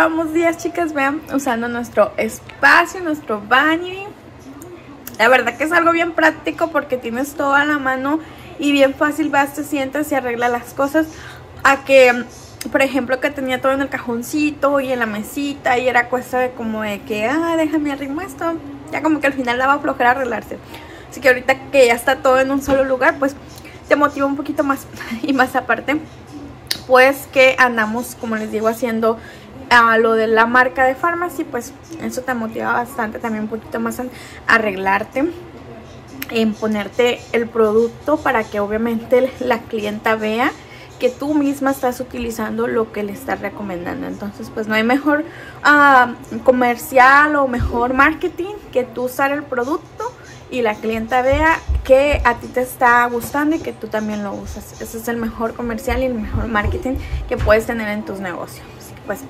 llevamos días, chicas, vean, usando nuestro espacio, nuestro baño. La verdad que es algo bien práctico porque tienes todo a la mano y bien fácil vas, te sientas y arreglas las cosas. A que, por ejemplo, que tenía todo en el cajoncito y en la mesita y era cuesta de como de que, ah, déjame arrimo esto. Ya como que al final daba flojera arreglarse. Así que ahorita que ya está todo en un solo lugar, pues te motiva un poquito más. Y más aparte, pues que andamos, como les digo, haciendo a lo de la marca de Pharmacy, pues eso te motiva bastante también un poquito más en arreglarte, en ponerte el producto para que obviamente la clienta vea que tú misma estás utilizando lo que le estás recomendando. Entonces, pues no hay mejor uh, comercial o mejor marketing que tú usar el producto y la clienta vea que a ti te está gustando y que tú también lo usas. Ese es el mejor comercial y el mejor marketing que puedes tener en tus negocios. Pues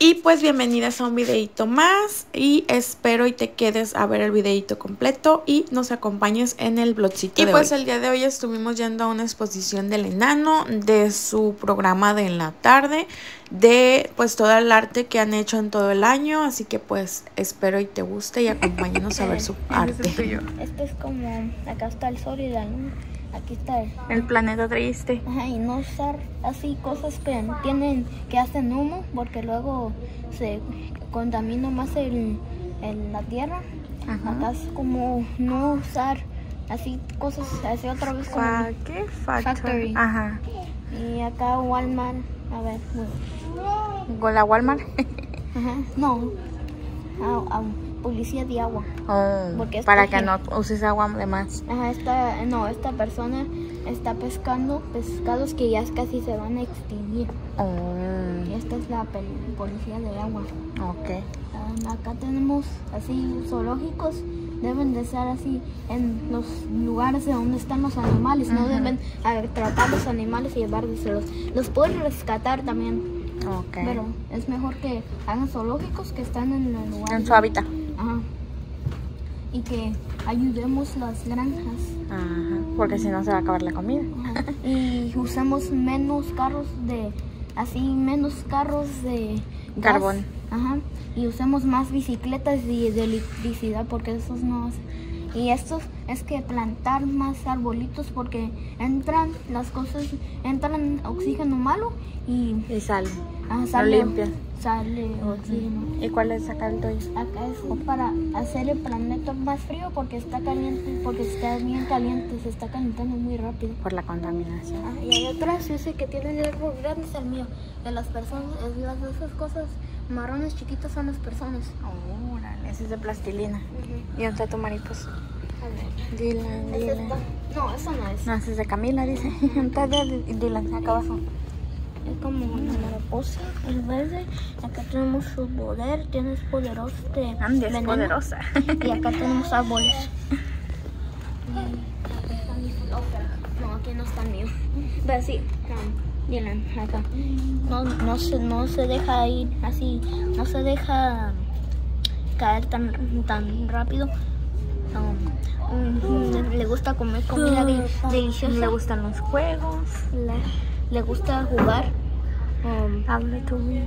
y pues bienvenidas a un videito más y espero y te quedes a ver el videito completo y nos acompañes en el blogcito Y pues el día de hoy estuvimos yendo a una exposición del enano, de su programa de en la tarde, de pues todo el arte que han hecho en todo el año, así que pues espero y te guste y acompáñenos a ver su arte. Este es como, acá está el sol y la luna. Aquí está el, planeta triste. Ajá, y no usar así cosas que tienen, que hacen humo, porque luego se contamina más el, la tierra. Acá es como no usar así cosas, así otra vez como... ¿Qué? Factory. Ajá. Y acá Walmart, a ver. ¿Con la Walmart? Ajá, no. Ah, policía de agua. Oh, porque para que no uses agua de más. Ajá, esta, no, esta persona está pescando pescados que ya casi se van a extinguir. Oh. Y esta es la policía de agua. Ok. Ah, acá tenemos así zoológicos. Deben de estar así en los lugares de donde están los animales. No deben tratar los animales y llevárselos. Los pueden rescatar también. Okay. Pero es mejor que hagan zoológicos que están en el lugar. En su hábitat. Ajá. Y que ayudemos las granjas. Ajá. Porque si no se va a acabar la comida. Y usemos menos carros de, así, menos carros de carbón. Ajá. Y usemos más bicicletas de, de electricidad porque esos no y esto es que plantar más arbolitos porque entran las cosas, entran oxígeno malo y, y sale. Ah, sale limpia. Sale oxígeno. ¿Y cuál es acá el tuyo? Acá es para hacer el planeta más frío porque está caliente, porque está bien caliente, se está calentando muy rápido. Por la contaminación. Ah, y hay otras, yo sé que tienen algo grandes el mío. De las personas, las, esas cosas marrones chiquitos son las personas. Oh, órale, ese es de plastilina. ¿Y dónde está tu mariposa? Dylan, Dylan. No, eso no es. No, es de Camila, dice. ¿Dónde de Dylan? Acá abajo. Es como una mariposa, el verde. Acá tenemos su poder, tienes poderoso de Ande, es poderosa. Y acá tenemos árboles. No, aquí no está mío. Pero sí, Dylan, acá. No, no, se, no se deja ir así, no se deja caer tan, tan rápido. Le gusta comer comida deliciosa. Le gustan los juegos. Le, le gusta jugar. Um, Hable to me.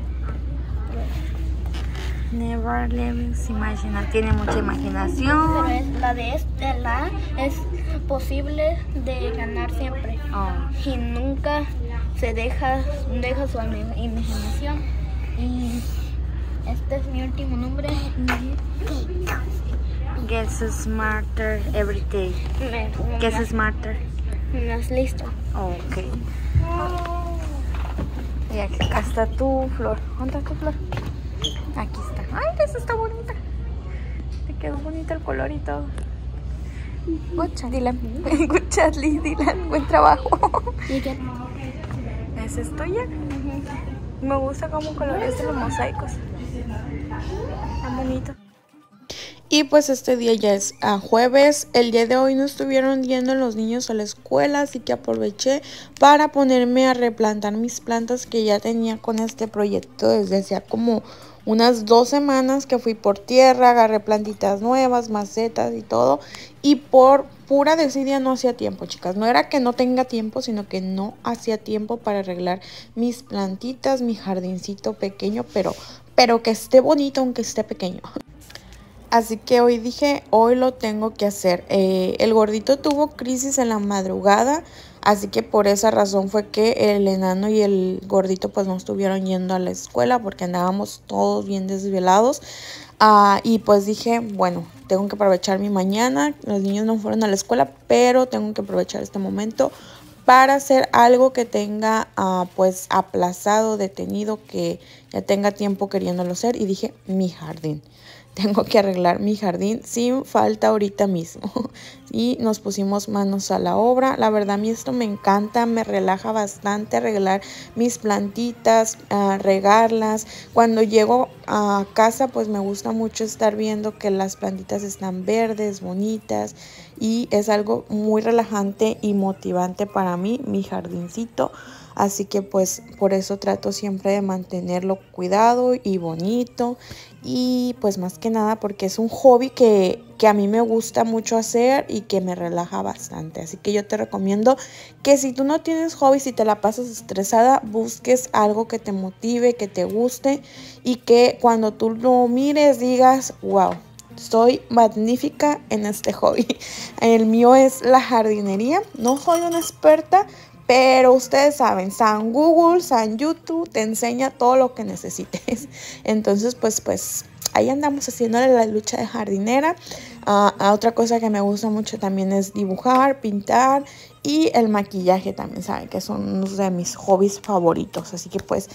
Never leaves imaginar. Tiene mucha imaginación. Pero es, la de este, la es posible de ganar siempre. Oh. Y nunca se deja, deja su imaginación. Y este es mi último nombre. Gets smarter every day. Gets smarter. Más listo. Ok. Y acá está tu flor. ¿Dónde está tu flor? Aquí está. ¡Ay, esa está bonita! Te quedó bonito el color y todo. Good Dylan. Good Dylan. Buen trabajo. ¿Esa es tuya? Me gusta cómo coloreaste los mosaicos. Tan bonito. Y pues este día ya es a jueves. El día de hoy no estuvieron yendo los niños a la escuela, así que aproveché para ponerme a replantar mis plantas que ya tenía con este proyecto desde hace como unas dos semanas que fui por tierra, agarré plantitas nuevas, macetas y todo. Y por pura desidia no hacía tiempo, chicas. No era que no tenga tiempo, sino que no hacía tiempo para arreglar mis plantitas, mi jardincito pequeño, pero, pero que esté bonito aunque esté pequeño. Así que hoy dije, hoy lo tengo que hacer. Eh, el gordito tuvo crisis en la madrugada, así que por esa razón fue que el enano y el gordito pues no estuvieron yendo a la escuela porque andábamos todos bien desvelados. Ah, y pues dije, bueno, tengo que aprovechar mi mañana. Los niños no fueron a la escuela, pero tengo que aprovechar este momento para hacer algo que tenga ah, pues aplazado, detenido, que ya tenga tiempo queriéndolo hacer. Y dije, mi jardín tengo que arreglar mi jardín sin falta ahorita mismo. y nos pusimos manos a la obra. La verdad a mí esto me encanta, me relaja bastante arreglar mis plantitas, regarlas. Cuando llego a casa pues me gusta mucho estar viendo que las plantitas están verdes, bonitas y es algo muy relajante y motivante para mí, mi jardincito. Así que pues por eso trato siempre de mantenerlo cuidado y bonito. Y pues más que nada porque es un hobby que, que a mí me gusta mucho hacer y que me relaja bastante. Así que yo te recomiendo que si tú no tienes hobby, si te la pasas estresada, busques algo que te motive, que te guste y que cuando tú lo mires digas, wow, soy magnífica en este hobby. El mío es la jardinería. No soy una experta, pero ustedes saben, San Google, San YouTube te enseña todo lo que necesites. Entonces, pues, pues ahí andamos haciéndole la lucha de jardinera. Ah, otra cosa que me gusta mucho también es dibujar, pintar y el maquillaje también, ¿saben? Que son unos de mis hobbies favoritos. Así que pues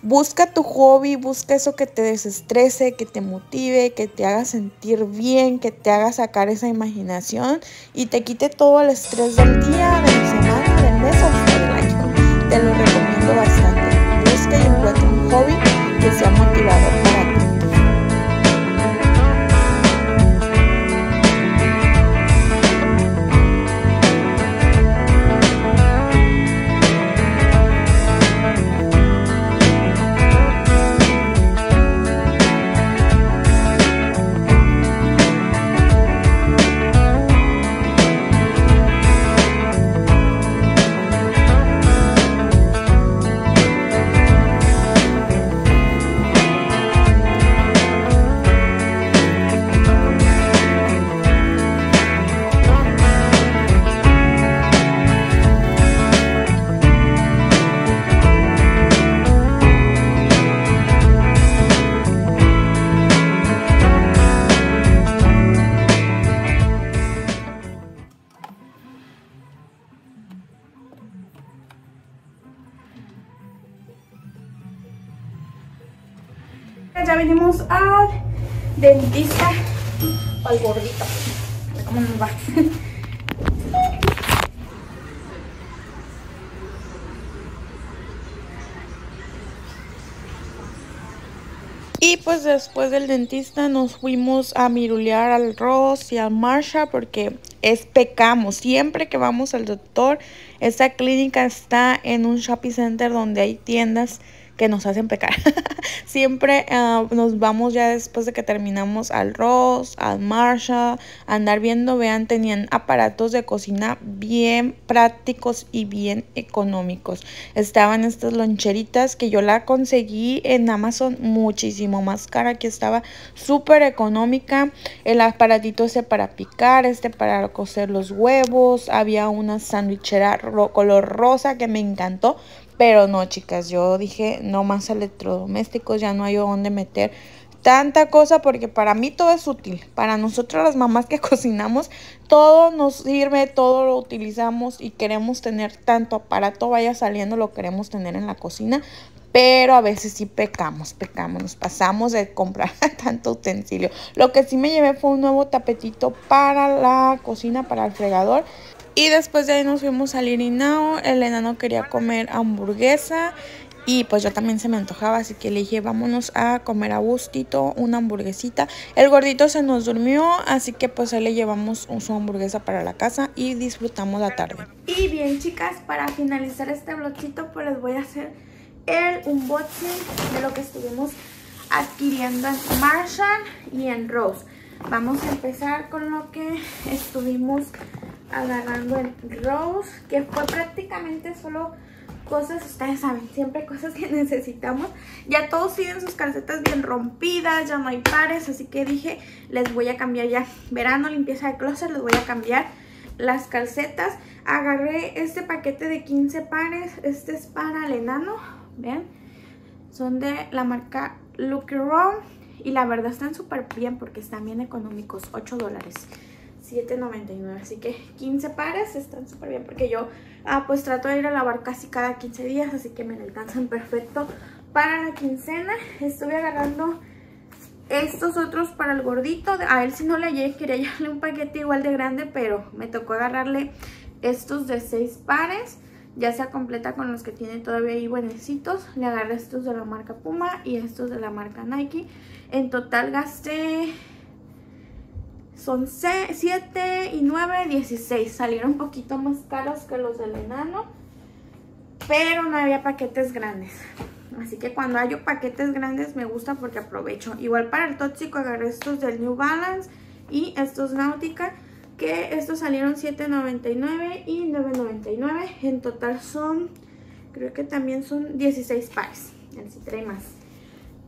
busca tu hobby, busca eso que te desestrese, que te motive, que te haga sentir bien, que te haga sacar esa imaginación y te quite todo el estrés del día, te lo recomiendo bastante. Busca y encuentra un hobby que sea motivador Y pues después del dentista nos fuimos a mirulear al Ross y al Marsha porque es pecamos. Siempre que vamos al doctor, esta clínica está en un shopping center donde hay tiendas que nos hacen pecar. Siempre ah, nos vamos ya después de que terminamos al Ross, al Marshall, andar viendo, vean, tenían aparatos de cocina bien prácticos y bien económicos. Estaban estas loncheritas que yo la conseguí en Amazon muchísimo más cara, que estaba súper económica. El aparatito ese para picar, este para cocer los huevos, había una sandwichera color rosa que me encantó pero no, chicas, yo dije, no más electrodomésticos, ya no hay dónde meter tanta cosa porque para mí todo es útil. Para nosotros las mamás que cocinamos, todo nos sirve, todo lo utilizamos y queremos tener tanto aparato vaya saliendo, lo queremos tener en la cocina. Pero a veces sí pecamos, pecamos, nos pasamos de comprar tanto utensilio. Lo que sí me llevé fue un nuevo tapetito para la cocina, para el fregador. Y después de ahí nos fuimos al Irinao. El enano quería comer hamburguesa. Y pues yo también se me antojaba, así que le dije, vámonos a comer a gustito una hamburguesita. El gordito se nos durmió, así que pues ahí le llevamos su hamburguesa para la casa y disfrutamos la tarde. Y bien chicas, para finalizar este vlogcito pues les voy a hacer el unboxing de lo que estuvimos adquiriendo en Marshall y en Rose. Vamos a empezar con lo que estuvimos agarrando en Rose, que fue prácticamente solo cosas, ustedes saben, siempre cosas que necesitamos. Ya todos tienen sus calcetas bien rompidas, ya no hay pares, así que dije, les voy a cambiar ya. Verano, limpieza de closet, les voy a cambiar las calcetas. Agarré este paquete de 15 pares, este es para el enano, ¿ven? Son de la marca Lucky Room y la verdad están súper bien porque están bien económicos, 8 dólares. 7.99 así que 15 pares están súper bien porque yo ah, pues trato de ir a lavar casi cada 15 días así que me alcanzan perfecto para la quincena. Estuve agarrando estos otros para el gordito a él si no le hallé quería llevarle un paquete igual de grande pero me tocó agarrarle estos de 6 pares ya se completa con los que tiene todavía ahí buenecitos. Le agarré estos de la marca Puma y estos de la marca Nike. En total gasté son 7 y 9, 16. Salieron un poquito más caros que los del enano. Pero no había paquetes grandes. Así que cuando hay paquetes grandes me gusta porque aprovecho. Igual para el tóxico agarré estos del New Balance y estos Nautica. Que estos salieron 7.99 y 9.99. En total son, creo que también son 16 pares. si trae más.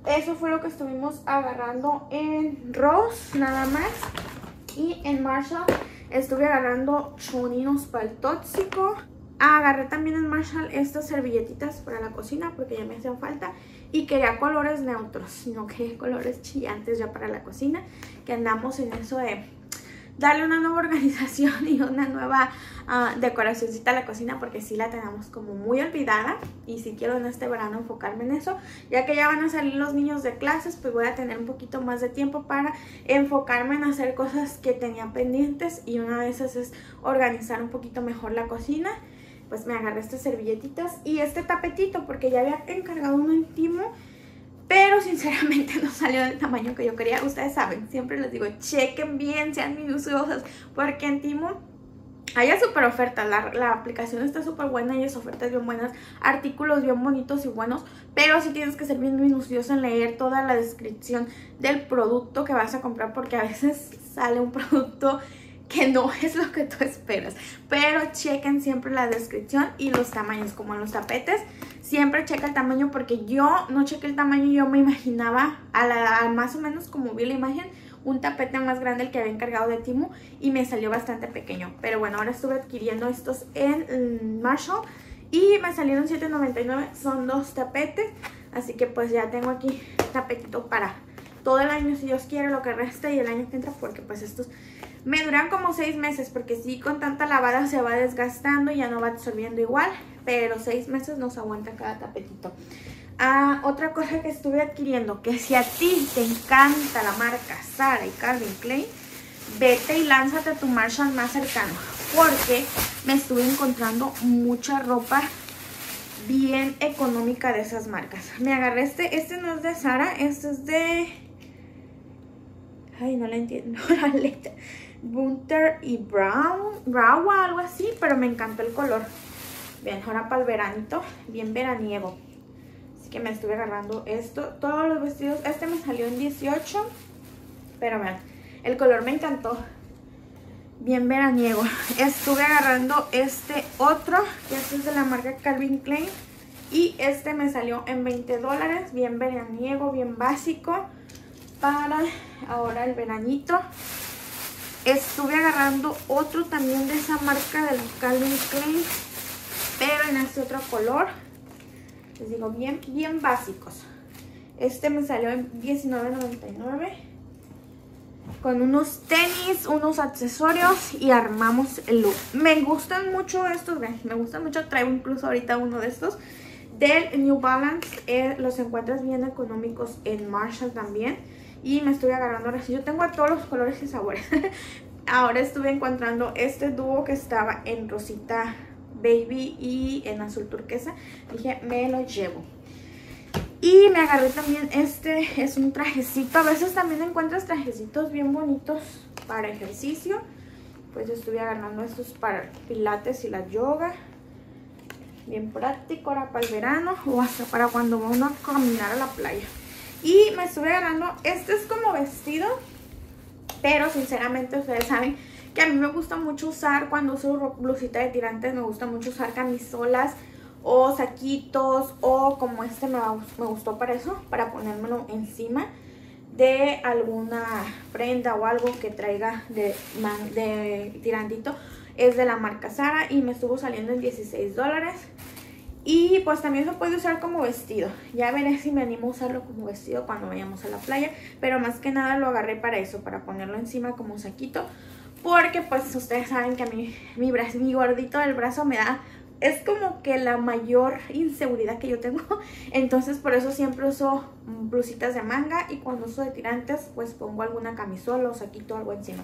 Eso fue lo que estuvimos agarrando en Ross, nada más. Y en Marshall estuve agarrando choninos para el tóxico. Agarré también en Marshall estas servilletitas para la cocina porque ya me hacían falta. Y quería colores neutros, no quería colores chillantes ya para la cocina. Que andamos en eso de darle una nueva organización y una nueva uh, decoracióncita a la cocina porque sí la tenemos como muy olvidada y si quiero en este verano enfocarme en eso ya que ya van a salir los niños de clases pues voy a tener un poquito más de tiempo para enfocarme en hacer cosas que tenía pendientes y una de esas es organizar un poquito mejor la cocina. Pues me agarré estas servilletitas y este tapetito porque ya había encargado uno íntimo pero sinceramente no salió del tamaño que yo quería. Ustedes saben, siempre les digo, chequen bien, sean minuciosos, porque en Timo hay súper ofertas, la, la, aplicación está súper buena, hay ofertas bien buenas, artículos bien bonitos y buenos, pero sí tienes que ser bien minucioso en leer toda la descripción del producto que vas a comprar porque a veces sale un producto que no es lo que tú esperas. Pero chequen siempre la descripción y los tamaños, como en los tapetes. Siempre checa el tamaño porque yo no chequé el tamaño, yo me imaginaba a, la, más o menos como vi la imagen, un tapete más grande el que había encargado de Timu y me salió bastante pequeño. Pero bueno, ahora estuve adquiriendo estos en Marshall y me salieron $7.99, son dos tapetes. Así que pues ya tengo aquí tapetito para todo el año si Dios quiere, lo que resta y el año que entra porque pues estos me duran como seis meses porque sí, con tanta lavada se va desgastando y ya no va absorbiendo igual. Pero seis meses nos aguanta cada tapetito. Ah, otra cosa que estuve adquiriendo, que si a ti te encanta la marca Sara y Calvin Klein, vete y lánzate a tu Marshall más cercano. Porque me estuve encontrando mucha ropa bien económica de esas marcas. Me agarré este, este no es de Sara, este es de... Ay, no la entiendo la letra. Bunter y Brown, Brown algo así, pero me encantó el color. Bien, ahora para el veranito, bien veraniego. Así que me estuve agarrando esto, todos los vestidos. Este me salió en 18, pero vean, el color me encantó. Bien veraniego. Estuve agarrando este otro, que este es de la marca Calvin Klein. Y este me salió en 20 dólares, bien veraniego, bien básico. Para ahora el veranito. Estuve agarrando otro también de esa marca del Calvin Klein, pero en este otro color. Les digo, bien, bien básicos. Este me salió en $19.99 con unos tenis, unos accesorios y armamos el look. Me gustan mucho estos, me gustan mucho, traigo incluso ahorita uno de estos del New Balance. Eh, los encuentras bien económicos en Marshall también. Y me estuve agarrando ahora. Yo tengo a todos los colores y sabores. ahora estuve encontrando este dúo que estaba en rosita baby y en azul turquesa. Dije, me lo llevo. Y me agarré también este, es un trajecito. A veces también encuentras trajecitos bien bonitos para ejercicio. Pues yo estuve agarrando estos para pilates y la yoga. Bien práctico ahora para el verano o hasta para cuando uno a caminar a la playa. Y me estuve agarrando, este es como vestido, pero sinceramente ustedes saben que a mí me gusta mucho usar, cuando uso blusita de tirantes, me gusta mucho usar camisolas o saquitos o como este me, me gustó para eso, para ponérmelo encima de alguna prenda o algo que traiga de, de tirantito. Es de la marca Sara y me estuvo saliendo en 16 dólares. Y pues también se puede usar como vestido. Ya veré si me animo a usarlo como vestido cuando vayamos a la playa. Pero más que nada lo agarré para eso, para ponerlo encima como saquito. Porque pues ustedes saben que a mí mi, brazo, mi gordito del brazo me da... Es como que la mayor inseguridad que yo tengo. Entonces por eso siempre uso blusitas de manga. Y cuando uso de tirantes pues pongo alguna camisola o saquito algo encima.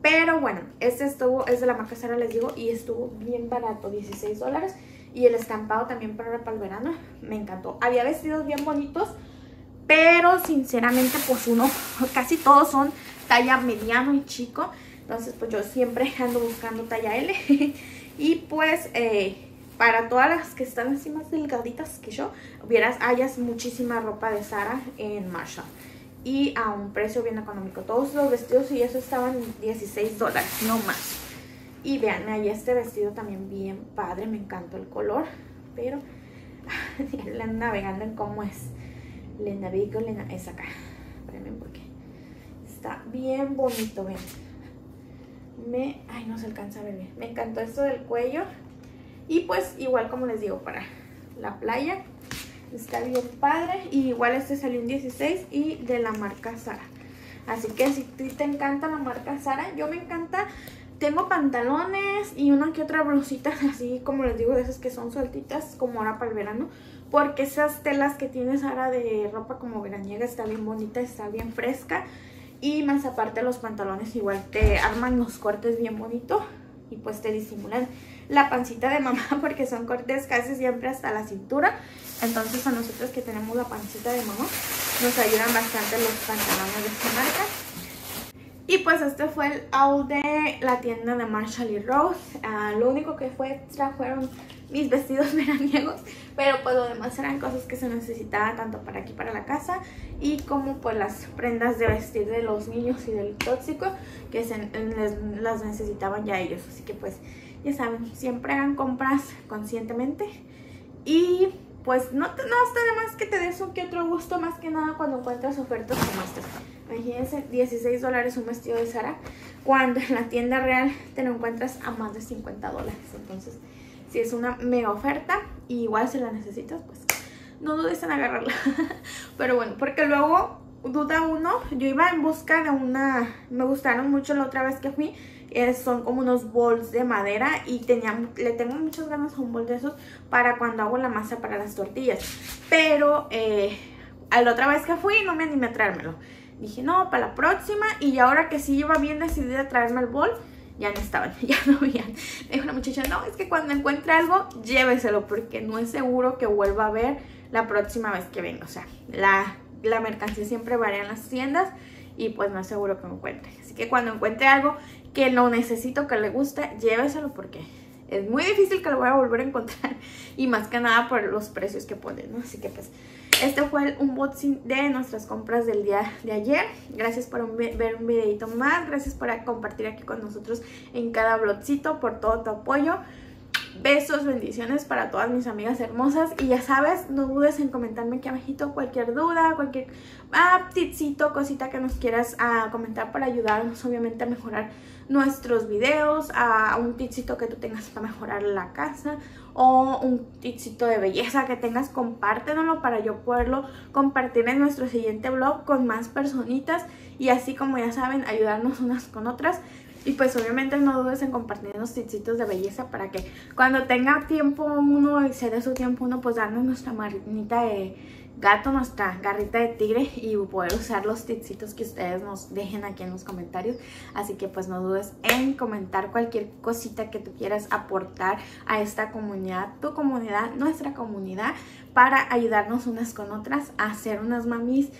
Pero bueno, este estuvo, es de la marca Sara les digo. Y estuvo bien barato, 16 dólares. Y el estampado también para, para el verano. Me encantó. Había vestidos bien bonitos. Pero sinceramente pues uno, casi todos son talla mediano y chico. Entonces pues yo siempre ando buscando talla L. y pues eh, para todas las que están así más delgaditas que yo, hubieras, hayas muchísima ropa de Sara en Marshall. Y a un precio bien económico. Todos los vestidos y eso estaban 16 dólares, no más. Y vean, ahí este vestido también bien padre, me encantó el color, pero navegando en cómo es. Le navigo, le es acá. Espérenme porque está bien bonito, ven. Me, ay, no se alcanza a ver bien. Me encantó esto del cuello. Y pues igual como les digo, para la playa. Está bien padre. Y igual este salió un 16 y de la marca Sara. Así que si te encanta la marca Sara, yo me encanta tengo pantalones y una que otra blusita así como les digo de esas que son sueltitas como ahora para el verano. Porque esas telas que tienes ahora de ropa como veraniega está bien bonita, está bien fresca. Y más aparte los pantalones igual te arman los cortes bien bonito y pues te disimulan la pancita de mamá porque son cortes casi siempre hasta la cintura. Entonces a nosotros que tenemos la pancita de mamá nos ayudan bastante los pantalones de esta marca. Y pues este fue el haul de la tienda de Marshall y Rose. Ah, lo único que fue extra fueron mis vestidos veraniegos. Pero pues lo demás eran cosas que se necesitaban tanto para aquí para la casa. Y como pues las prendas de vestir de los niños y del tóxico. Que se, las necesitaban ya ellos. Así que pues ya saben, siempre hagan compras conscientemente. Y pues no, no está de más que te des un que otro gusto. Más que nada cuando encuentras ofertas como estas. Imagínense, 16 dólares un vestido de Sara, cuando en la tienda real te lo encuentras a más de 50 dólares. Entonces, si es una mega oferta y igual si la necesitas, pues no dudes en agarrarla. Pero bueno, porque luego duda uno, yo iba en busca de una, me gustaron mucho la otra vez que fui, son como unos bols de madera y tenía, le tengo muchas ganas a un bol de esos para cuando hago la masa para las tortillas. Pero eh, a la otra vez que fui no me animé a traérmelo. Dije, no, para la próxima. Y ahora que sí iba bien decidida a traerme el bol, ya no estaban, ya no habían. Me dijo la muchacha, no, es que cuando encuentre algo, lléveselo, porque no es seguro que vuelva a ver la próxima vez que venga. O sea, la, la mercancía siempre varía en las tiendas y pues no es seguro que me encuentre. Así que cuando encuentre algo que lo necesito, que le guste, lléveselo porque es muy difícil que lo voy a volver a encontrar. Y más que nada por los precios que ponen, ¿no? Así que pues este fue el unboxing de nuestras compras del día de ayer. Gracias por ver un videito más. Gracias por compartir aquí con nosotros en cada blogcito, por todo tu apoyo. Besos, bendiciones para todas mis amigas hermosas. Y ya sabes, no dudes en comentarme aquí abajito cualquier duda, cualquier ah, cosita que nos quieras ah, comentar para ayudarnos obviamente a mejorar nuestros videos, a un tipcito que tú tengas para mejorar la casa o un tipcito de belleza que tengas, compártenoslo para yo poderlo compartir en nuestro siguiente vlog con más personitas y así como ya saben, ayudarnos unas con otras. Y pues obviamente no dudes en compartir los tipsitos de belleza para que cuando tenga tiempo uno y se dé su tiempo uno pues darnos nuestra marinita de gato, nuestra garrita de tigre y poder usar los tipsitos que ustedes nos dejen aquí en los comentarios. Así que pues no dudes en comentar cualquier cosita que tú quieras aportar a esta comunidad, tu comunidad, nuestra comunidad, para ayudarnos unas con otras a hacer unas mamis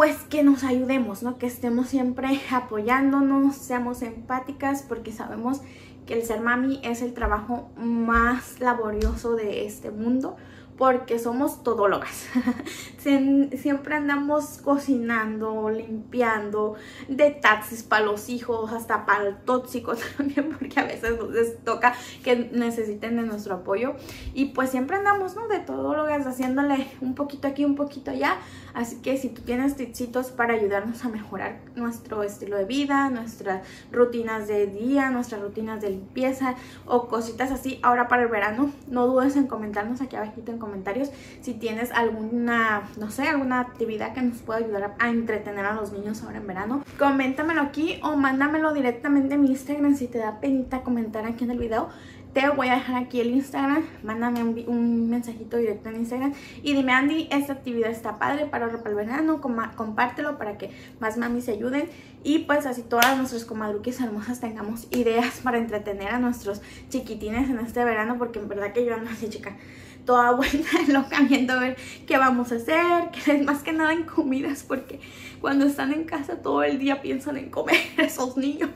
pues que nos ayudemos, ¿no? Que estemos siempre apoyándonos, seamos empáticas porque sabemos que el ser mami es el trabajo más laborioso de este mundo porque somos todólogas. Siempre andamos cocinando, limpiando, de taxis para los hijos, hasta para el tóxico también, porque a veces nos toca que necesiten de nuestro apoyo. Y pues siempre andamos, ¿no? De todólogas, haciéndole un poquito aquí, un poquito allá. Así que si tú tienes tipsitos para ayudarnos a mejorar nuestro estilo de vida, nuestras rutinas de día, nuestras rutinas de limpieza o cositas así, ahora para el verano, no dudes en comentarnos aquí abajito en comentarios comentarios si tienes alguna, no sé, alguna actividad que nos pueda ayudar a, entretener a los niños ahora en verano. Coméntamelo aquí o mándamelo directamente en mi Instagram si te da penita comentar aquí en el video te voy a dejar aquí el Instagram, mándame un, mensajito directo en Instagram. Y dime Andy, esta actividad está padre para el verano, compártelo para que más mamis se ayuden. Y pues así todas nuestras comadruquis hermosas tengamos ideas para entretener a nuestros chiquitines en este verano porque en verdad que yo ando así chica toda buena, loca, viendo a ver qué vamos a hacer, que es más que nada en comidas, porque cuando están en casa todo el día piensan en comer esos niños.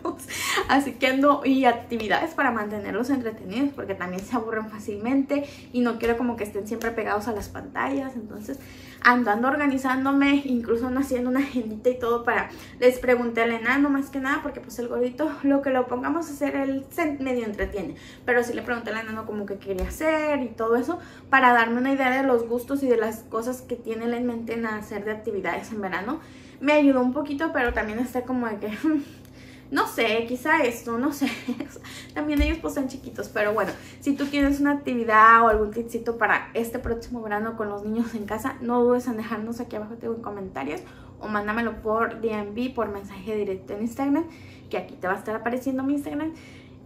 Así que ando, y actividades para mantenerlos entretenidos, porque también se aburren fácilmente y no quiero como que estén siempre pegados a las pantallas, entonces andando organizándome, incluso haciendo una agendita y todo para, les pregunté al enano más que nada, porque pues el gordito lo que lo pongamos a hacer, él se medio entretiene, pero sí le pregunté al enano como que quería hacer y todo eso, para darme una idea de los gustos y de las cosas que tiene él en mente en hacer de actividades en verano. Me ayudó un poquito, pero también está como de que... no sé, quizá esto, no sé. También ellos pues son chiquitos, pero bueno, si tú tienes una actividad o algún tipcito para este próximo verano con los niños en casa, no dudes en dejarnos aquí abajo en comentarios o mándamelo por DMV, por mensaje directo en Instagram, que aquí te va a estar apareciendo mi Instagram.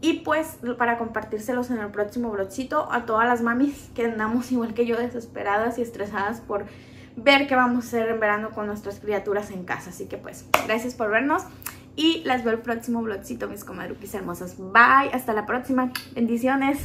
Y pues para compartírselos en el próximo blogcito a todas las mamis que andamos igual que yo desesperadas y estresadas por ver qué vamos a hacer en verano con nuestras criaturas en casa. Así que pues gracias por vernos y las veo el próximo vlogcito, mis comadruquis hermosas. Bye, hasta la próxima. Bendiciones.